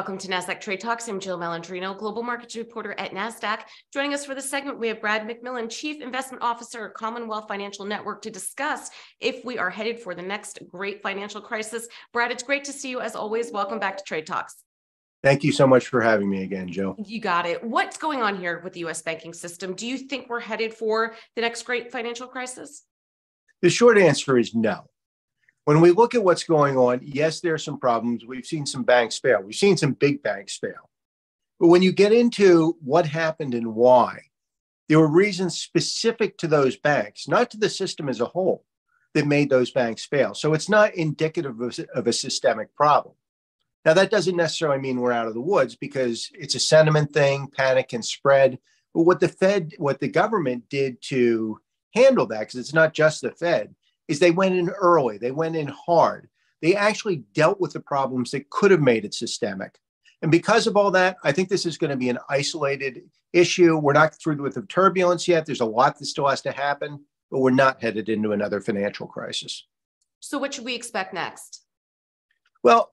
Welcome to NASDAQ Trade Talks. I'm Jill Malandrino, Global Markets Reporter at NASDAQ. Joining us for the segment, we have Brad McMillan, Chief Investment Officer at Commonwealth Financial Network, to discuss if we are headed for the next great financial crisis. Brad, it's great to see you as always. Welcome back to Trade Talks. Thank you so much for having me again, Jill. You got it. What's going on here with the US banking system? Do you think we're headed for the next great financial crisis? The short answer is no when we look at what's going on, yes, there are some problems. We've seen some banks fail. We've seen some big banks fail. But when you get into what happened and why, there were reasons specific to those banks, not to the system as a whole, that made those banks fail. So it's not indicative of, of a systemic problem. Now, that doesn't necessarily mean we're out of the woods because it's a sentiment thing, panic can spread. But what the Fed, what the government did to handle that, because it's not just the Fed, is they went in early, they went in hard. They actually dealt with the problems that could have made it systemic. And because of all that, I think this is going to be an isolated issue. We're not through with the turbulence yet. There's a lot that still has to happen, but we're not headed into another financial crisis. So, what should we expect next? Well,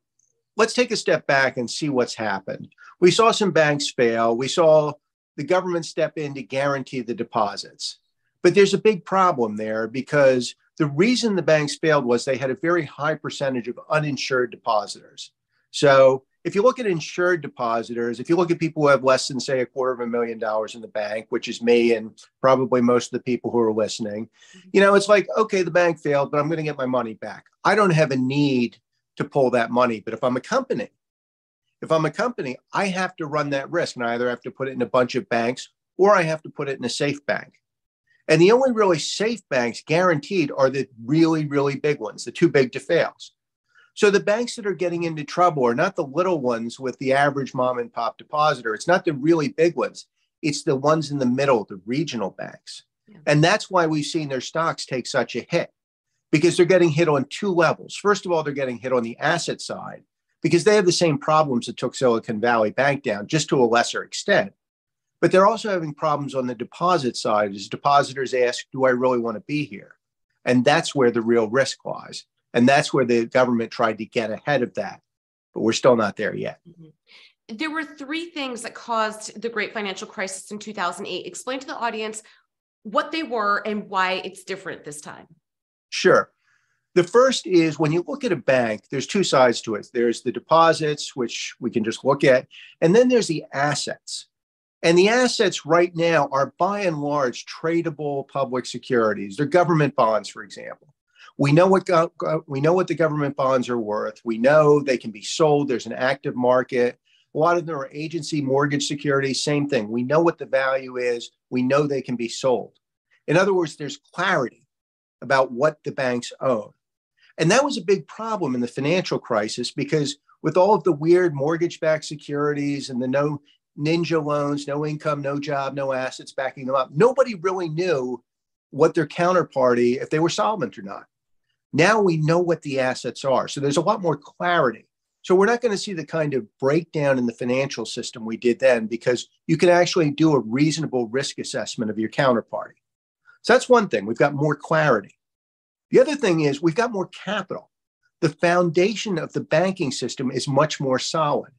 let's take a step back and see what's happened. We saw some banks fail. We saw the government step in to guarantee the deposits. But there's a big problem there because the reason the banks failed was they had a very high percentage of uninsured depositors. So if you look at insured depositors, if you look at people who have less than, say, a quarter of a million dollars in the bank, which is me and probably most of the people who are listening, mm-hmm. you know, it's like, okay, the bank failed, but I'm going to get my money back. I don't have a need to pull that money. But if I'm a company, if I'm a company, I have to run that risk and I either have to put it in a bunch of banks or I have to put it in a safe bank. And the only really safe banks guaranteed are the really, really big ones, the too big to fails. So the banks that are getting into trouble are not the little ones with the average mom and pop depositor. It's not the really big ones. It's the ones in the middle, the regional banks. Yeah. And that's why we've seen their stocks take such a hit because they're getting hit on two levels. First of all, they're getting hit on the asset side because they have the same problems that took Silicon Valley Bank down, just to a lesser extent. But they're also having problems on the deposit side as depositors ask, do I really want to be here? And that's where the real risk lies. And that's where the government tried to get ahead of that. But we're still not there yet. Mm-hmm. There were three things that caused the great financial crisis in 2008. Explain to the audience what they were and why it's different this time. Sure. The first is when you look at a bank, there's two sides to it. There's the deposits, which we can just look at, and then there's the assets. And the assets right now are by and large tradable public securities. They're government bonds, for example. We know what go- we know what the government bonds are worth. We know they can be sold. There's an active market. A lot of them are agency mortgage securities. Same thing. We know what the value is. We know they can be sold. In other words, there's clarity about what the banks own. And that was a big problem in the financial crisis because with all of the weird mortgage backed securities and the no ninja loans, no income, no job, no assets backing them up. Nobody really knew what their counterparty, if they were solvent or not. Now we know what the assets are. So there's a lot more clarity. So we're not going to see the kind of breakdown in the financial system we did then because you can actually do a reasonable risk assessment of your counterparty. So that's one thing. We've got more clarity. The other thing is we've got more capital. The foundation of the banking system is much more solid.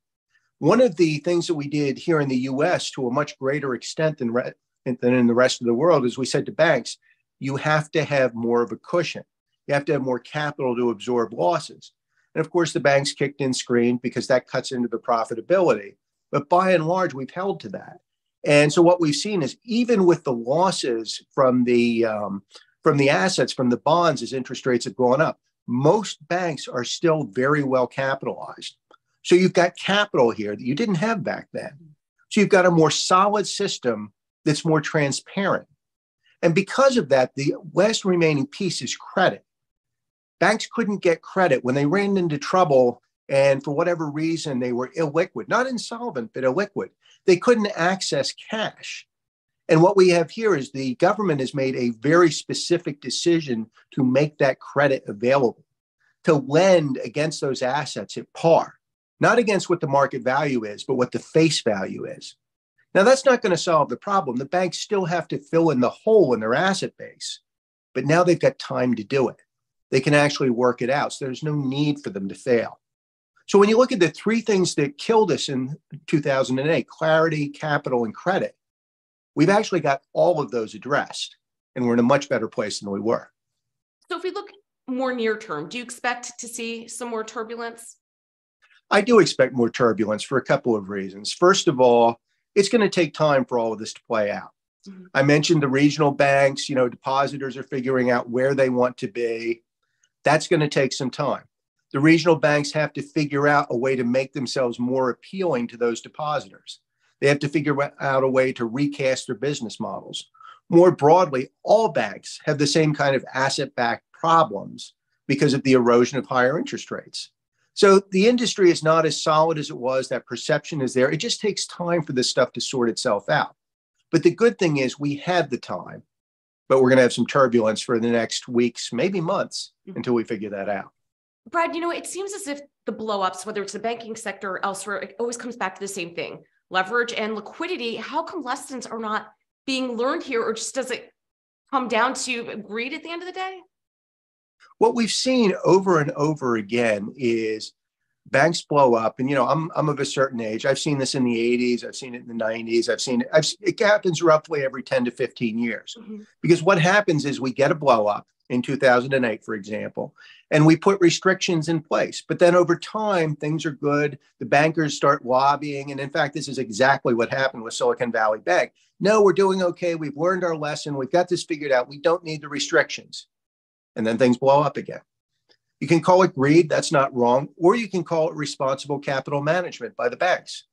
One of the things that we did here in the US to a much greater extent than, re- than in the rest of the world is we said to banks, you have to have more of a cushion. You have to have more capital to absorb losses. And of course, the banks kicked in screen because that cuts into the profitability. But by and large, we've held to that. And so what we've seen is even with the losses from the um, from the assets from the bonds as interest rates have gone up, most banks are still very well capitalized. So you've got capital here that you didn't have back then. So you've got a more solid system that's more transparent. And because of that, the last remaining piece is credit. Banks couldn't get credit when they ran into trouble and for whatever reason they were illiquid, not insolvent, but illiquid. They couldn't access cash. And what we have here is the government has made a very specific decision to make that credit available, to lend against those assets at par not against what the market value is, but what the face value is. Now, that's not going to solve the problem. The banks still have to fill in the hole in their asset base, but now they've got time to do it. They can actually work it out. So there's no need for them to fail. So when you look at the three things that killed us in 2008 clarity, capital, and credit we've actually got all of those addressed, and we're in a much better place than we were. So if we look more near term, do you expect to see some more turbulence? I do expect more turbulence for a couple of reasons. First of all, it's going to take time for all of this to play out. Mm-hmm. I mentioned the regional banks, you know, depositors are figuring out where they want to be. That's going to take some time. The regional banks have to figure out a way to make themselves more appealing to those depositors. They have to figure out a way to recast their business models. More broadly, all banks have the same kind of asset backed problems because of the erosion of higher interest rates. So the industry is not as solid as it was. That perception is there. It just takes time for this stuff to sort itself out. But the good thing is we have the time, but we're going to have some turbulence for the next weeks, maybe months, mm-hmm. until we figure that out. Brad, you know, it seems as if the blowups, whether it's the banking sector or elsewhere, it always comes back to the same thing leverage and liquidity. How come lessons are not being learned here, or just does it come down to greed at the end of the day? What we've seen over and over again is banks blow up. And you know i'm i'm of a certain age. I've seen this in the 80s i've seen it in the 90s i've seen it I've, it happens roughly every 10 to 15 years. Mm-hmm. because what happens is we get a blow up in 2008 for example and we put restrictions in place. But then over time things are good. The bankers start lobbying. And in fact this is exactly what happened with silicon valley bank. No we're doing okay. We've learned our lesson. We've got this figured out. We don't need the restrictions and then things blow up again. You can call it greed, that's not wrong, or you can call it responsible capital management by the banks.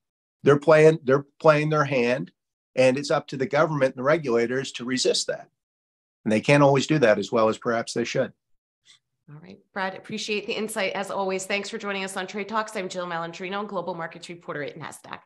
They're playing they're playing their hand and it's up to the government and the regulators to resist that. And they can't always do that as well as perhaps they should. All right, Brad, appreciate the insight as always. Thanks for joining us on Trade Talks. I'm Jill Malandrino, Global Markets Reporter at NASDAQ.